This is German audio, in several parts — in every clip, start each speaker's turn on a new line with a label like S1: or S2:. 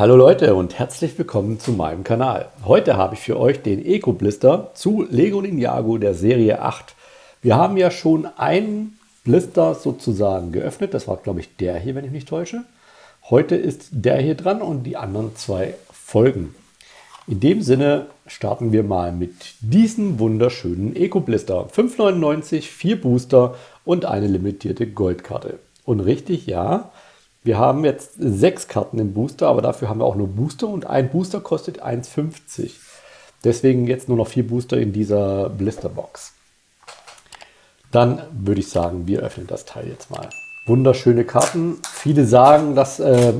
S1: Hallo Leute und herzlich willkommen zu meinem Kanal. Heute habe ich für euch den Eco Blister zu Lego Ninjago der Serie 8. Wir haben ja schon einen Blister sozusagen geöffnet. Das war glaube ich der hier, wenn ich mich täusche. Heute ist der hier dran und die anderen zwei folgen. In dem Sinne starten wir mal mit diesem wunderschönen Eco Blister. 5,99, 4 Booster und eine limitierte Goldkarte. Und richtig, ja, wir haben jetzt sechs Karten im Booster, aber dafür haben wir auch nur Booster und ein Booster kostet 1,50. Deswegen jetzt nur noch vier Booster in dieser Blisterbox. Dann würde ich sagen, wir öffnen das Teil jetzt mal. Wunderschöne Karten. Viele sagen, dass äh,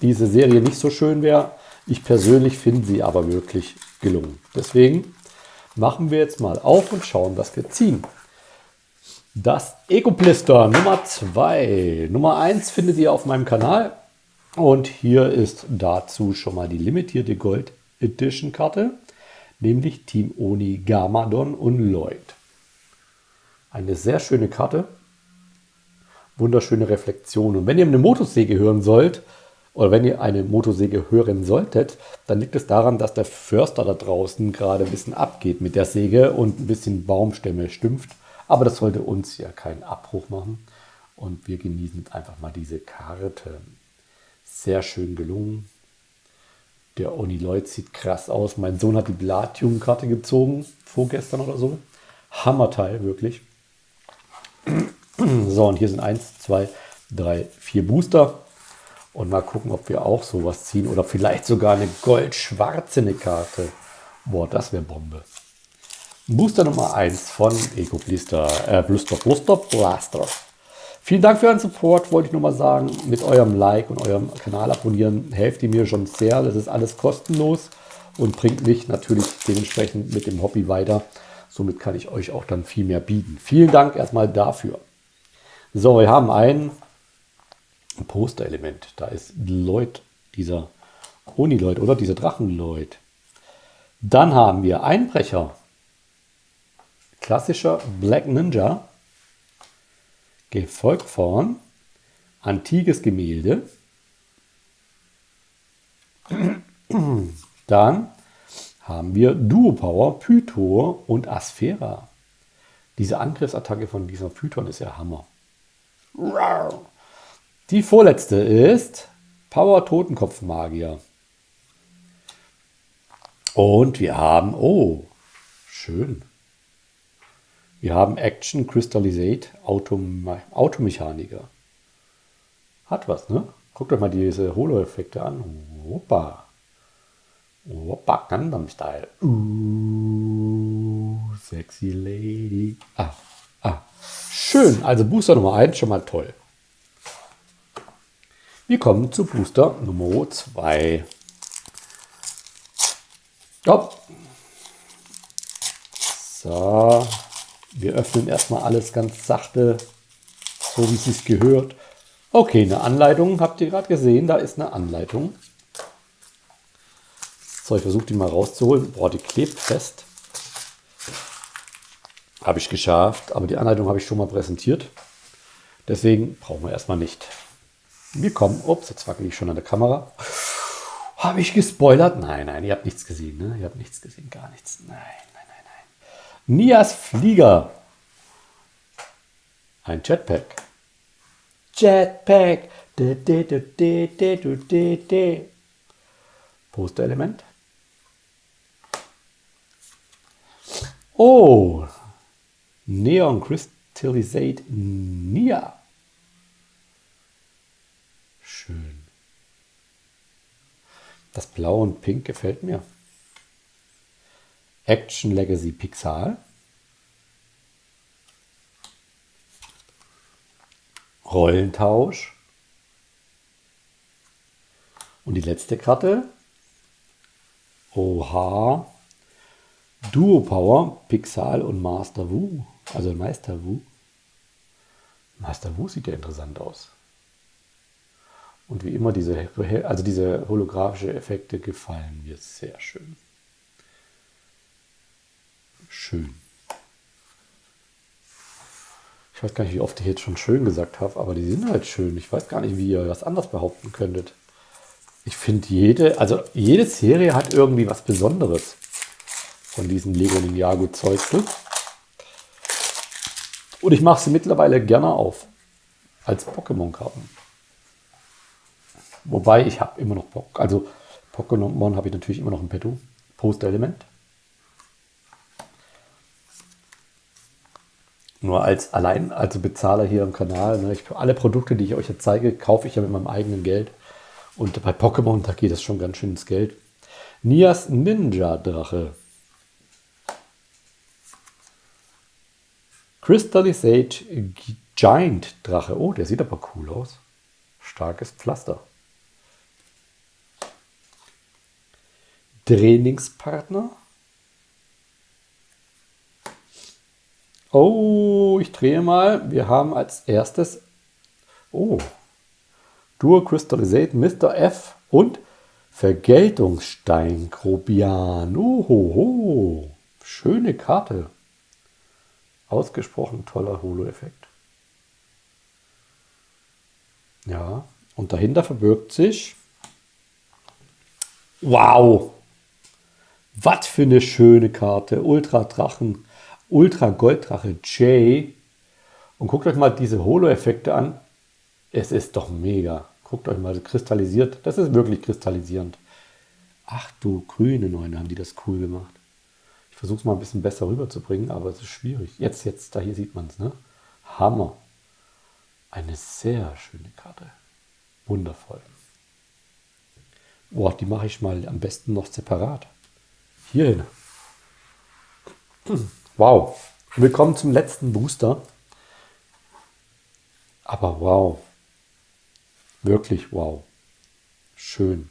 S1: diese Serie nicht so schön wäre. Ich persönlich finde sie aber wirklich gelungen. Deswegen machen wir jetzt mal auf und schauen, was wir ziehen. Das Eco-Blister Nummer 2. Nummer 1 findet ihr auf meinem Kanal. Und hier ist dazu schon mal die limitierte Gold Edition Karte, nämlich Team Oni, Gamadon und Lloyd. Eine sehr schöne Karte. Wunderschöne Reflexion. Und wenn ihr eine Motorsäge hören sollt, oder wenn ihr eine Motorsäge hören solltet, dann liegt es daran, dass der Förster da draußen gerade ein bisschen abgeht mit der Säge und ein bisschen Baumstämme stümpft. Aber das sollte uns ja keinen Abbruch machen. Und wir genießen jetzt einfach mal diese Karte. Sehr schön gelungen. Der Oni sieht krass aus. Mein Sohn hat die Blatium-Karte gezogen, vorgestern oder so. Hammerteil, wirklich. So, und hier sind 1, 2, 3, 4 Booster. Und mal gucken, ob wir auch sowas ziehen. Oder vielleicht sogar eine goldschwarze Karte. Boah, das wäre Bombe. Booster Nummer 1 von Eco Blister, äh, Bluster, Bluster, Blaster. Vielen Dank für euren Support, wollte ich nur mal sagen. Mit eurem Like und eurem Kanal abonnieren helft ihr mir schon sehr. Das ist alles kostenlos und bringt mich natürlich dementsprechend mit dem Hobby weiter. Somit kann ich euch auch dann viel mehr bieten. Vielen Dank erstmal dafür. So, wir haben ein Posterelement. Da ist Lloyd, dieser Oni-Lloyd oder dieser Drachen-Lloyd. Dann haben wir Einbrecher klassischer Black Ninja, gefolgt von antikes Gemälde. Dann haben wir Duo Power, Pythor und Asphera. Diese Angriffsattacke von dieser Python ist ja Hammer. Die vorletzte ist Power Totenkopf Magier. Und wir haben, oh, schön, wir haben Action Crystallizate Autom Automechaniker. Hat was, ne? Guckt euch mal diese Holo-Effekte an. Opa. Opa, Gundam Style. Uh, sexy Lady. Ah, ah. Schön. Also Booster Nummer 1 schon mal toll. Wir kommen zu Booster Nummer 2. Stopp. So. Wir öffnen erstmal alles ganz sachte, so wie es sich gehört. Okay, eine Anleitung habt ihr gerade gesehen. Da ist eine Anleitung. So, ich versuche die mal rauszuholen. Boah, die klebt fest. Habe ich geschafft, aber die Anleitung habe ich schon mal präsentiert. Deswegen brauchen wir erstmal nicht. Wir kommen, ups, jetzt wackel ich schon an der Kamera. Habe ich gespoilert? Nein, nein, ihr habt nichts gesehen. Ne? Ihr habt nichts gesehen, gar nichts. Nein. Nias Flieger. Ein Jetpack. Jetpack. Posterelement. Oh, Neon Crystallizate Nia. Schön. Das Blau und Pink gefällt mir. Action Legacy Pixar. Rollentausch. Und die letzte Karte. Oha. Duo Power, Pixal und Master Wu. Also Meister Wu. Master Wu sieht ja interessant aus. Und wie immer, diese, also diese holographische Effekte gefallen mir sehr schön schön. Ich weiß gar nicht, wie oft ich jetzt schon schön gesagt habe, aber die sind halt schön. Ich weiß gar nicht, wie ihr was anders behaupten könntet. Ich finde jede, also jede Serie hat irgendwie was Besonderes von diesem Lego Ninjago Zeugsel. Und ich mache sie mittlerweile gerne auf als Pokémon-Karten. Wobei ich habe immer noch Bock. Also Pokémon habe ich natürlich immer noch im Petto. Poster-Element. Nur als allein, also Bezahler hier im Kanal, ne, ich, alle Produkte, die ich euch jetzt zeige, kaufe ich ja mit meinem eigenen Geld. Und bei Pokémon, da geht es schon ganz schön ins Geld. Nias Ninja Drache. Crystallizate Giant Drache. Oh, der sieht aber cool aus. Starkes Pflaster. Trainingspartner. Oh, ich drehe mal. Wir haben als erstes, oh, Dual Crystallizate, Mr. F und Vergeltungsstein Grobian. Ohoho, schöne Karte. Ausgesprochen toller Holo-Effekt. Ja, und dahinter verbirgt sich, wow, was für eine schöne Karte. Ultra Drachen Ultra Golddrache J. Und guckt euch mal diese Holo-Effekte an. Es ist doch mega. Guckt euch mal, kristallisiert. Das ist wirklich kristallisierend. Ach du grüne Neune, haben die das cool gemacht. Ich versuche es mal ein bisschen besser rüberzubringen, aber es ist schwierig. Jetzt, jetzt, da hier sieht man es, ne? Hammer. Eine sehr schöne Karte. Wundervoll. Boah, die mache ich mal am besten noch separat. Hier hin. Hm. Wow. Willkommen zum letzten Booster. Aber wow. Wirklich wow. Schön.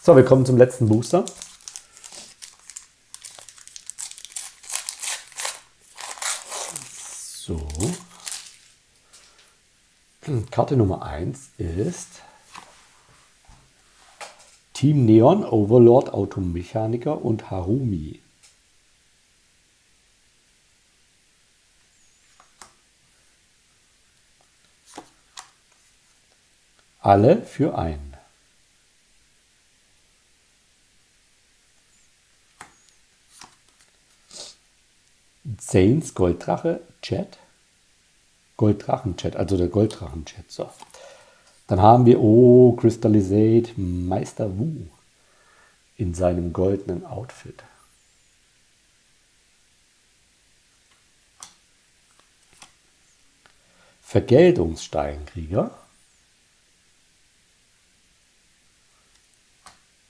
S1: So, wir kommen zum letzten Booster. So. Karte Nummer 1 ist Team Neon, Overlord, Automechaniker und Harumi. Alle für einen. Zanes Golddrache Chat. Golddrachen-Chat, also der Golddrachen-Chat. So. Dann haben wir, oh, Crystallizate Meister Wu in seinem goldenen Outfit. Vergeltungssteinkrieger.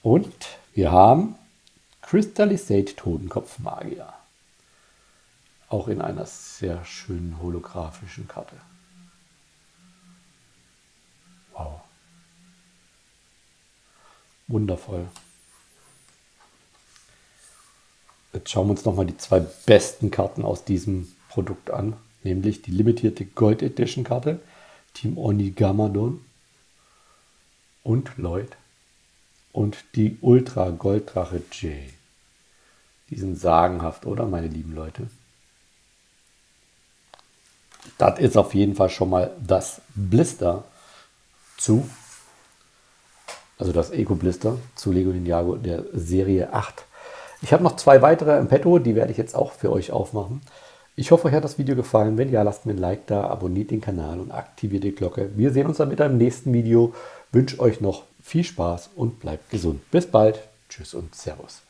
S1: Und wir haben Crystallizate Totenkopfmagier. Auch in einer sehr schönen holographischen Karte. Wow. Wundervoll. Jetzt schauen wir uns nochmal die zwei besten Karten aus diesem Produkt an, nämlich die limitierte Gold Edition Karte, Team Onigamadon und Lloyd und die Ultra Golddrache J. Die sind sagenhaft, oder, meine lieben Leute? Das ist auf jeden Fall schon mal das Blister zu, also das Eco-Blister zu Lego Ninjago der Serie 8. Ich habe noch zwei weitere im Petto, die werde ich jetzt auch für euch aufmachen. Ich hoffe, euch hat das Video gefallen. Wenn ja, lasst mir ein Like da, abonniert den Kanal und aktiviert die Glocke. Wir sehen uns dann mit einem nächsten Video. Wünsche euch noch viel Spaß und bleibt gesund. Bis bald. Tschüss und Servus.